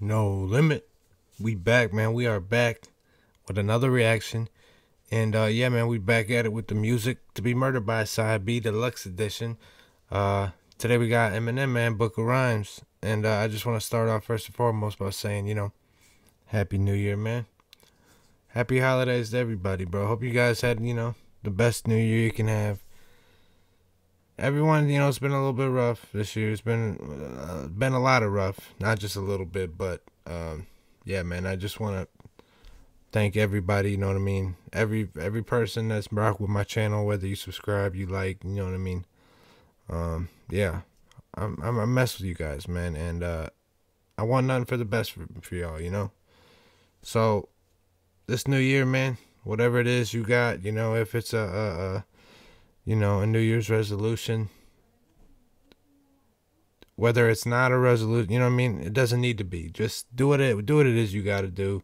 No limit. We back, man. We are back with another reaction. And uh yeah, man, we back at it with the music to be murdered by Side B Deluxe Edition. Uh today we got Eminem, man, Book of Rhymes. And uh, I just want to start off first and foremost by saying, you know, Happy New Year, man. Happy holidays to everybody, bro. Hope you guys had, you know, the best New Year you can have. Everyone, you know, it's been a little bit rough this year. It's been uh, been a lot of rough, not just a little bit, but um, yeah, man. I just want to thank everybody. You know what I mean? Every every person that's rock with my channel, whether you subscribe, you like, you know what I mean. Um, yeah, I'm I'm a mess with you guys, man, and uh, I want nothing for the best for, for y'all, you know. So this new year, man, whatever it is you got, you know, if it's a, a, a you know, a New Year's resolution, whether it's not a resolution, you know what I mean? It doesn't need to be. Just do what it do what it is you got to do.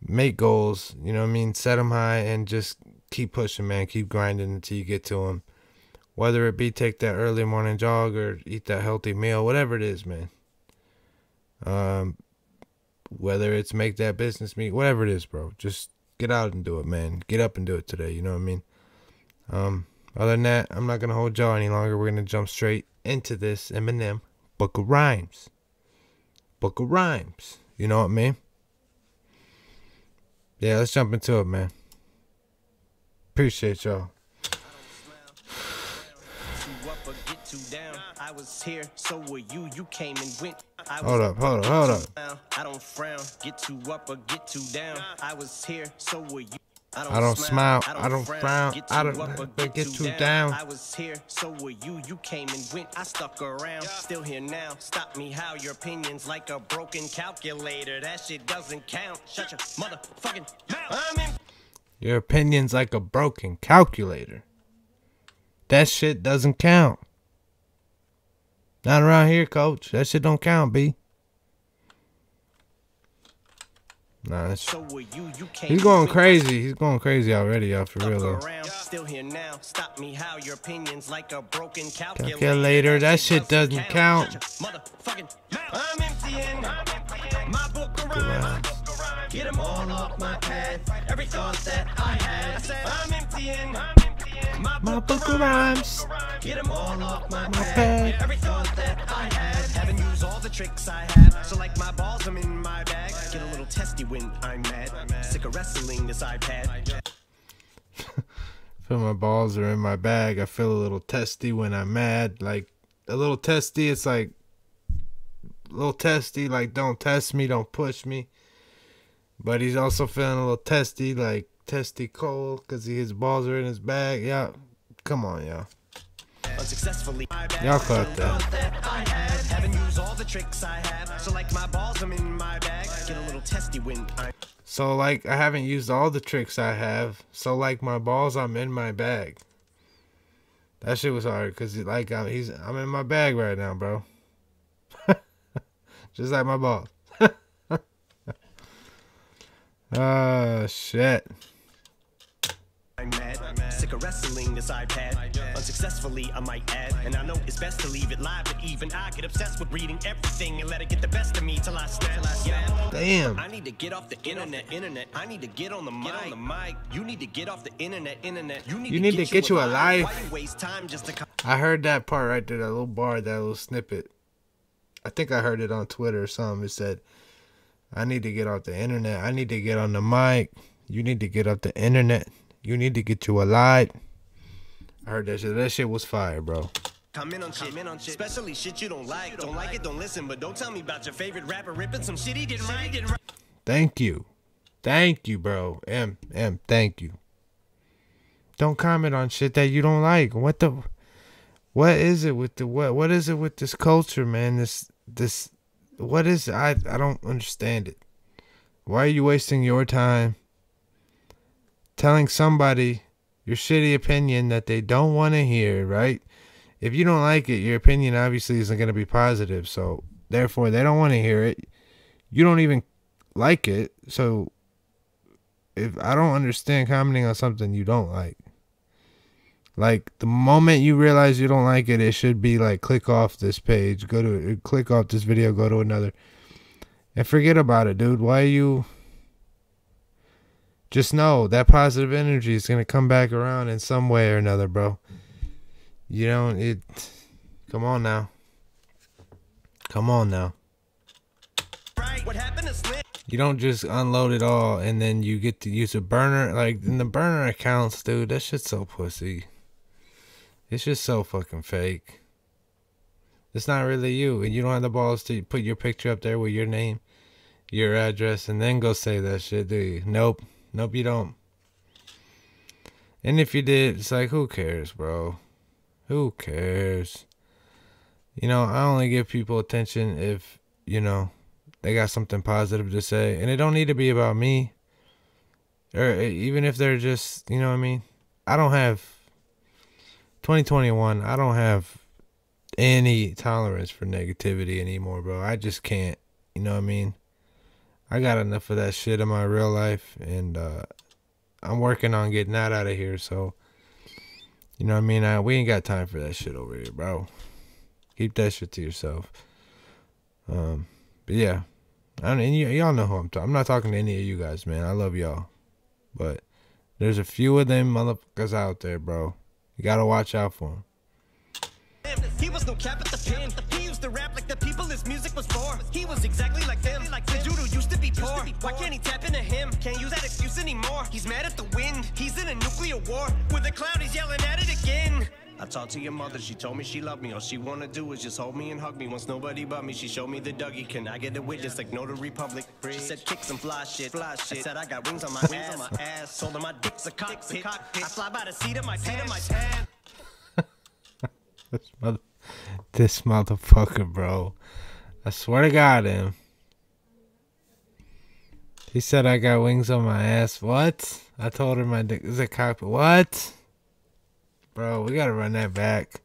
Make goals, you know what I mean? Set them high and just keep pushing, man. Keep grinding until you get to them. Whether it be take that early morning jog or eat that healthy meal, whatever it is, man. Um, whether it's make that business meet, whatever it is, bro. Just get out and do it, man. Get up and do it today. You know what I mean? Um, other than that, I'm not gonna hold y'all any longer. We're gonna jump straight into this Eminem Book of Rhymes. Book of Rhymes. You know what I mean? Yeah, let's jump into it, man. Appreciate y'all. I was here, so were you. You came and went. hold up, hold up, hold up. I don't frown, get too up or get too down. I was here, so were you. I don't, I don't smile, smile, I don't frown, get I don't up get, get too down. down. I was here, so were you. You came and went, I stuck around. Still here now. Stop me how your opinion's like a broken calculator. That shit doesn't count. Shut your motherfucking mouth. Your opinion's like a broken calculator. That shit doesn't count. Not around here, coach. That shit don't count, B. Nah, that's, so you, you he's going crazy. He's going crazy already, y'all, for real though. Still here now. Stop me how your opinions like a broken calculator. That shit doesn't count. I'm emptying my book around. Get them all off my pad. Every thought that I had. I'm emptying my book of rhymes. Get them all off my pad. Every thought that I had. Haven't used all the tricks I have. So like my balls, I'm in my. Get a little testy when I'm mad. Sick of wrestling this iPad. feel my balls are in my bag. I feel a little testy when I'm mad. Like a little testy, it's like a little testy, like don't test me, don't push me. But he's also feeling a little testy, like testy cold, because his balls are in his bag. Yeah, come on, y'all. Unsuccessfully. Y'all caught that. Haven't used all the tricks I have. So like my balls, I'm in my bag. Get a little testy when I So like I haven't used all the tricks I have. So like my balls, I'm in my bag. That shit was hard because like I'm he's I'm in my bag right now, bro. Just like my balls. Ah, uh, shit. I'm sick of wrestling this iPad. Unsuccessfully, I might add. And I know it's best to leave it live, but even I get obsessed with reading everything and let it get the best of me till I snap. Yeah. Damn. I need to get off the internet, internet. I need to get on the mic. On the mic. You need to get off the internet, internet. You need, you to, get to get you, you a life. life. waste time just to I heard that part right there, that little bar, that little snippet. I think I heard it on Twitter or something. It said, I need to get off the internet. I need to get on the mic. You need to get off the internet. You need to get you a light. I heard that shit. That shit was fire, bro. Comment on shit, on shit, especially shit you don't like. Don't like it, don't listen, but don't tell me about your favorite rapper ripping some shit he didn't write. Didn't write. Thank you. Thank you, bro. M, M, thank you. Don't comment on shit that you don't like. What the what is it with the what what is it with this culture, man? This this what is it? I I don't understand it. Why are you wasting your time telling somebody your shitty opinion that they don't want to hear, right? If you don't like it, your opinion obviously isn't going to be positive. So, therefore, they don't want to hear it. You don't even like it. So, if I don't understand commenting on something you don't like, like the moment you realize you don't like it, it should be like click off this page, go to click off this video, go to another. And forget about it, dude. Why are you just know that positive energy is gonna come back around in some way or another, bro. You don't it come on now. Come on now. You don't just unload it all and then you get to use a burner like in the burner accounts, dude, that shit's so pussy. It's just so fucking fake. It's not really you, and you don't have the balls to put your picture up there with your name, your address, and then go say that shit, do you? Nope. Nope, you don't. And if you did, it's like, who cares, bro? Who cares? You know, I only give people attention if, you know, they got something positive to say. And it don't need to be about me. Or even if they're just, you know what I mean? I don't have 2021, I don't have any tolerance for negativity anymore, bro. I just can't. You know what I mean? I got enough of that shit in my real life and uh I'm working on getting that out of here, so you know what I mean? I, we ain't got time for that shit over here, bro. Keep that shit to yourself. Um, but yeah, I mean, y- y'all know who I'm talking. I'm not talking to any of you guys, man. I love y'all, but there's a few of them motherfuckers out there, bro. You gotta watch out for them. Rap like the people his music was for. He was exactly like them. Like the dude who used to be poor. Why can't he tap into him? Can't use that excuse anymore. He's mad at the wind. He's in a nuclear war. With a cloud, he's yelling at it again. I talked to your mother, she told me she loved me. All she wanna do is just hold me and hug me. Wants nobody but me. She showed me the Dougie. Can I get a witness? Like no the Republic. She said kick some fly shit. Fly shit. I said I got wings on my ass. on my ass. Told her my dick's a cockpit. I fly by the seat of my pants. this, mother, this motherfucker, bro. I swear to God, him. He said I got wings on my ass. What? I told her my dick is a cockpit. What? Bro, we gotta run that back.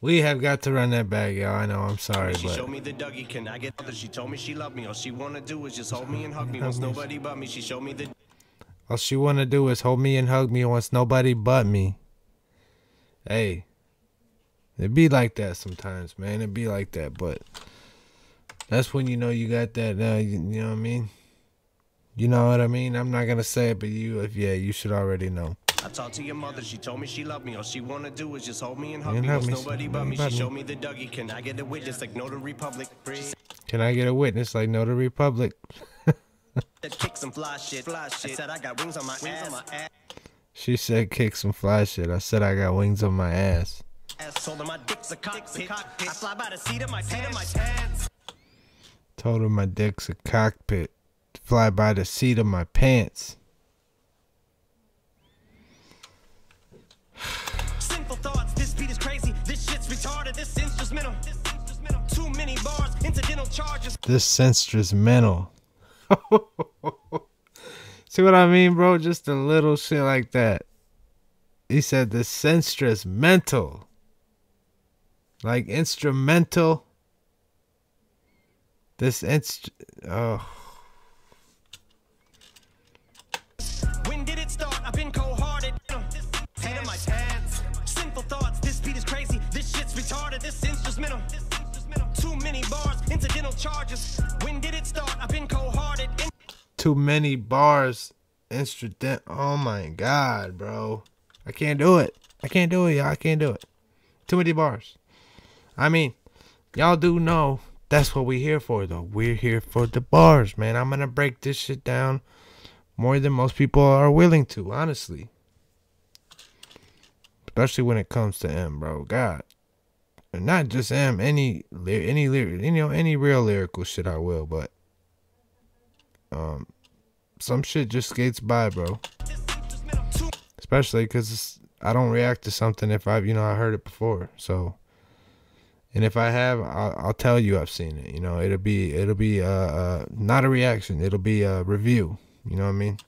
We have got to run that back, y'all. I know. I'm sorry, she but. She showed me the Dougie. Can I get? She told me she loved me. All she wanna do is just hold me and hug me. Wants nobody but me. She showed me the. All she wanna do is hold me and hug me. Wants nobody but me. Hey, it be like that sometimes, man. It be like that, but that's when you know you got that. Uh, you, you know what I mean? You know what I mean? I'm not gonna say it, but you, if yeah, you should already know. I talked to your mother, she told me she loved me. All she wanna do is just hold me and hug me. There's nobody but me. She showed me the Dougie. Can I get a witness like no the Republic? Can I get a witness like no the Republic? kick some fly shit, fly shit. Said I got wings on my ass. She said kick some fly shit. I said I got wings on my ass. Told him my dick's a cockpit. I fly by the seat of my pants. Told him my dick's a cockpit. Fly by the seat of my pants. Sinful thoughts, this beat is crazy. This shit's retarded. This instrumental. Too many bars, incidental charges. This sense mental. See what I mean, bro? Just a little shit like that. He said the senstress mental. Like instrumental. This inst oh. When did it start? I've been cold-hearted. my pants. Sinful thoughts. This beat is crazy. This shit's retarded. This instrumental. Too many bars, incidental charges. When did it start? I've been cold-hearted. Too many bars, instrument. Oh my god, bro. I can't do it. I can't do it, y'all. I can't do it. Too many bars. I mean, y'all do know that's what we're here for, though. We're here for the bars, man. I'm gonna break this shit down more than most people are willing to, honestly. Especially when it comes to M, bro. God and not just M, any any lyric, you know, any real lyrical shit I will, but um, some shit just skates by, bro. Especially because I don't react to something if I've you know I heard it before, so. And if I have, I'll, I'll tell you I've seen it. You know, it'll be it'll be uh, uh not a reaction. It'll be a review. You know what I mean?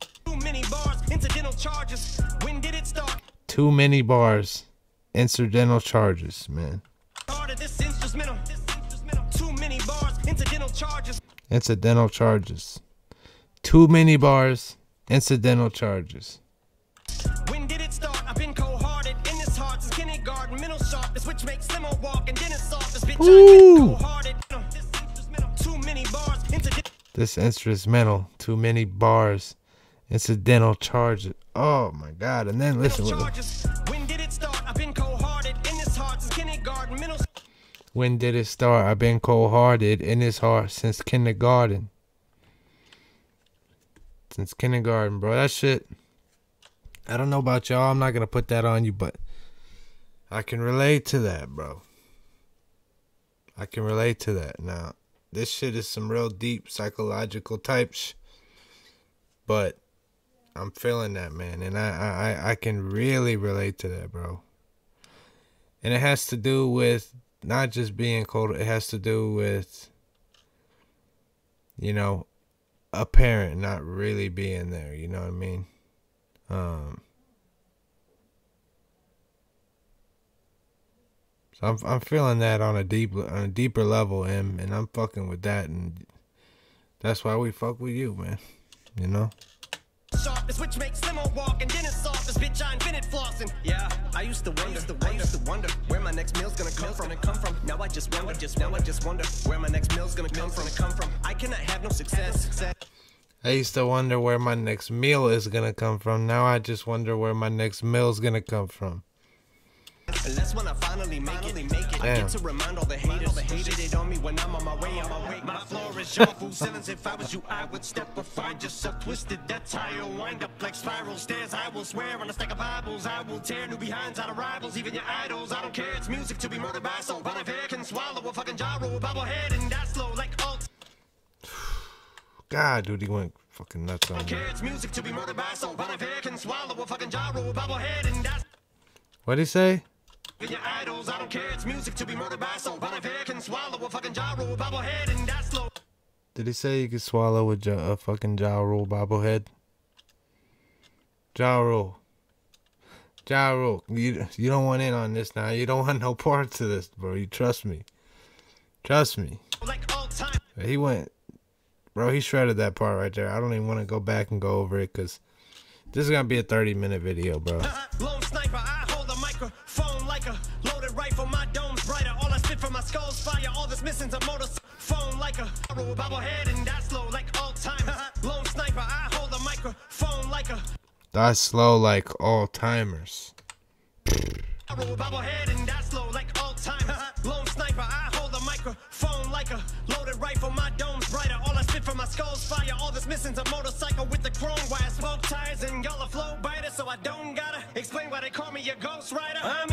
Too many bars, incidental charges. When did it start? Too many bars incidental charges, man. Too many bars, incidental charges. Incidental charges. Too many bars, incidental charges. Ooh. I get cold-hearted. This instrumental, too many bars, incidental charges. Oh my god! And then listen. When did it start? I've been cold-hearted in this heart since kindergarten. When did it start? I've been cold-hearted in his heart since kindergarten. Since kindergarten, bro. That shit. I don't know about y'all. I'm not gonna put that on you, but I can relate to that, bro. I can relate to that. Now, this shit is some real deep psychological types, but I'm feeling that, man, and I, I I- can really relate to that, bro. And it has to do with not just being cold. It has to do with, you know, a parent not really being there. You know what I mean? Um. So I'm I'm feeling that on a deep on a deeper level, and and I'm fucking with that, and that's why we fuck with you, man. You know. sharpness, which makes limo walk and dinner softness. Bitch, I invented flossing. Yeah, I used to wonder, I used to wonder where my next meal's gonna come from. Come from. Now I just wonder, just now I just wonder where my next meal's gonna come from. Come from. I cannot have no success. success. I used to wonder where my next meal is gonna come from. Now I just wonder where my next meal's gonna come from. Unless when I finally make it, make it, I get to remind all the haters that hated it on me when I'm on my way, on my way. My floor is your full ceilings. If I was you, I would step or find yourself twisted. That tire wind up like spiral stairs. I will swear on a stack of Bibles. I will tear new behinds out of rivals, even your idols. I don't care. It's music to be murdered by soul. But if air can swallow a fucking gyro, a bobblehead, and that's slow like alt. God, dude, he went fucking nuts on me. It's music to be murdered by soul. But if air can swallow a fucking gyro, a bobblehead, and that's What'd he say? Even your idols, I don't care. It's music to be murdered by soul. But if air can swallow a fucking gyro, bobblehead, and that's slow. Did he say you could swallow a, ja- a fucking jaw rule bobblehead? Jaw rule. Jaw rule. You, you don't want in on this now. You don't want no parts of this, bro. You trust me. Trust me. Like. He went, bro. He shredded that part right there. I don't even want to go back and go over it because this is gonna be a 30 minute video, bro. That's a motor phone like a bobblehead, and that's slow like all time. Lone sniper, I hold a microphone like a That's slow like Alzheimer's. bobblehead, and that's slow like all time. Lone sniper, I hold a microphone like a loaded rifle. My dome's brighter. All I spit from my skull's fire. All that's missing's a motorcycle with the chrome wire, smoke tires, and y'all a flow biter. So I don't gotta explain why they call me a ghost rider. I'm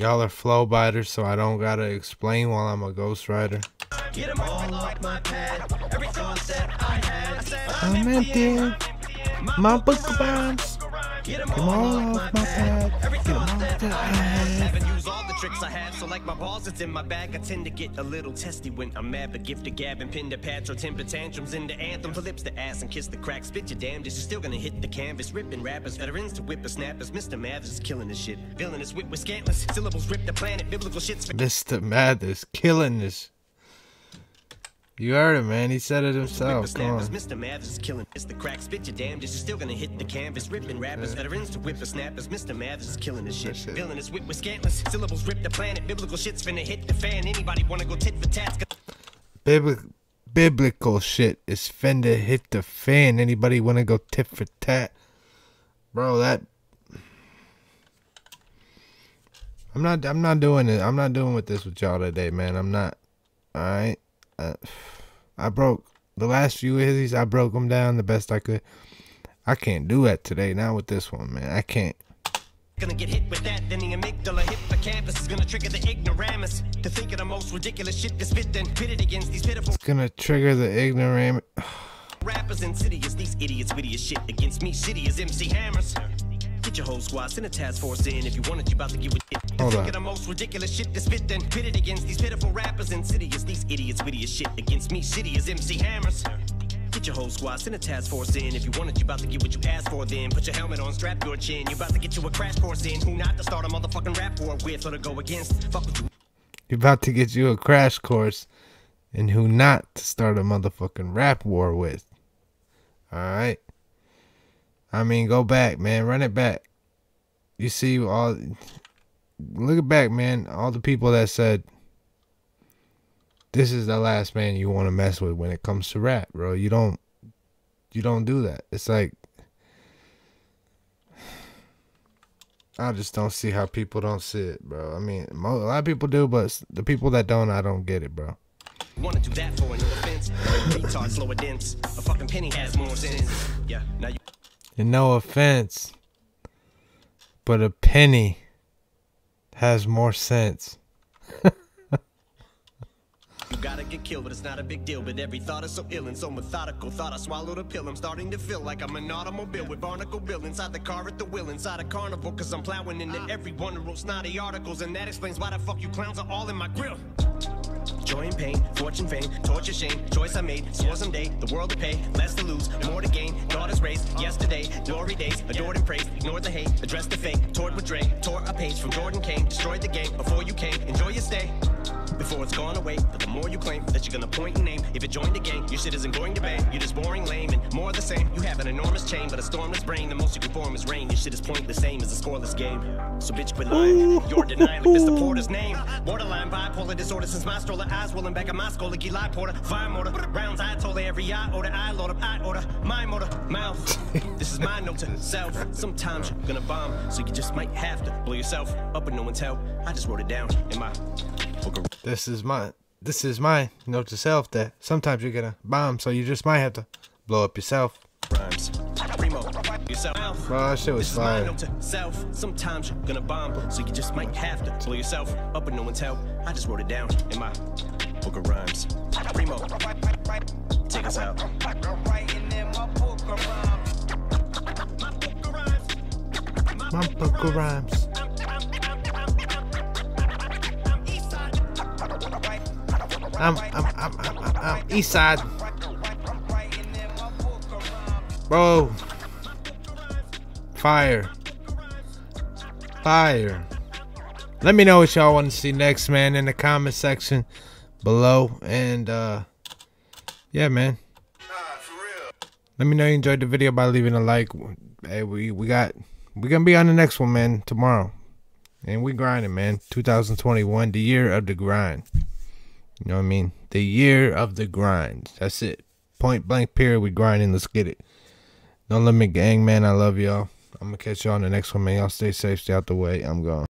Y'all are flow biters, so I don't gotta explain while I'm a ghostwriter. Get all I'm emptying my book of rhymes. Get 'em Come on off my pad. Every thought that I had. Tricks I have, so like my balls, it's in my bag. I tend to get a little testy when I'm mad, but gift to gab and pin to pads or temper tantrums into anthems. The lips to ass and kiss the crack. Spit your damnedest, you're still gonna hit the canvas. Ripping rappers, veterans to whippersnappers. Mr. Mathers is killing this shit. Villainous wit with scantless syllables, rip the planet. Biblical shit's Mr. Mathers killing this. You heard it, man. He said it himself. Come on. Mr. Is killing. It's the crack, spit your damnedest. You're still gonna hit the canvas. Ripping rappers, veterans to whippersnappers. Mr. Is killing this shit. shit. Villainous wit with scantless syllables, rip the planet. Biblical shit's finna hit the fan. Anybody wanna go tit for tat? Bibli- biblical shit is Fender hit the fan. Anybody want to go tit for tat? Bro, that. I'm not. I'm not doing it. I'm not doing with this with y'all today, man. I'm not. All right. I broke the last few Izzy's. I broke them down the best I could. I can't do that today. Not with this one, man. I can't. Gonna get hit with that, then the amygdala hippocampus is gonna trigger the ignoramus to think of the most ridiculous shit to spit, then pit it against these pitiful Gonna trigger the ignorant. rappers. Insidious, these idiots, witty as shit against me, shitty as MC Hammers. Get your whole squad, send a task force in if you want it, you about to get with it. Hold on. the most ridiculous shit to spit, then pit it against these pitiful rappers. Insidious, these idiots, witty as shit against me, shitty as MC Hammers. Get your whole squad, send a task force in. If you want it, you about to get what you asked for then. Put your helmet on, strap your chin. You about to get you a crash course in. Who not to start a motherfucking rap war with or to go against. Fuck with you. You're about to get you a crash course in who not to start a motherfucking rap war with. Alright? I mean, go back, man. Run it back. You see all. Look back, man. All the people that said. this is the last man you want to mess with when it comes to rap, bro. You don't you don't do that. It's like I just don't see how people don't see it, bro. I mean, a lot of people do, but the people that don't, I don't get it, bro. Wanna do that for offense. Retard. A fucking penny has more sense. Yeah, now you. And no offense, but a penny has more sense. You gotta get killed, but it's not a big deal. But every thought is so ill and so methodical. Thought I swallowed a pill. I'm starting to feel like I'm an automobile with barnacle bill inside the car at the wheel, inside a carnival. Cause I'm plowing into ah. every one of those snotty articles. And that explains why the fuck you clowns are all in my grill. Joy and pain, fortune, fame, torture, shame, choice I made, swore someday, the world to pay, less to lose, more to gain, daughters raised, yesterday, glory days, adored and praised, ignored the hate, addressed the fake, toured with Dre, tore a page from Jordan Kane, destroyed the game before you came, enjoy your stay before it's gone away. But the more you claim that you're gonna point and name, if you join the gang, your shit isn't going to bang. You're just boring, lame, and more of the same. You have an enormous chain, but a stormless brain. The most you can form is rain. Your shit is pointless, same as a scoreless game. So bitch, quit lying. You're denying like Mr. Porter's name. Borderline bipolar disorder since my stroller eyes rolling back at my skull like Eli Porter. Fire motor, rounds I told every eye order. I load up, I order. My motor, mouth. this is my note to self. Sometimes you're gonna bomb, so you just might have to blow yourself up with no one's help. I just wrote it down in my This is my this is my note to self that sometimes you're gonna bomb, so you just might have to blow up yourself. rhymes. Primo, yourself. Bro, that shit was This fire. note to self. Sometimes you're gonna bomb, so you just might have to blow yourself up with no one's help. I just wrote it down in my book of rhymes. Primo, take us out. My book of rhymes. I'm I'm I'm I'm, I'm, I'm East Side. Bro. Fire. Fire. Let me know what y'all want to see next, man, in the comment section below. And uh yeah, man. Let me know you enjoyed the video by leaving a like. Hey, we we got we gonna be on the next one, man, tomorrow. And we grinding, man. 2021, the year of the grind. You know what I mean? The year of the grind. That's it. Point blank period. We grinding. Let's get it. Don't let me gang, man. I love y'all. I'm gonna catch y'all on the next one, man. Y'all stay safe, stay out the way. I'm gone.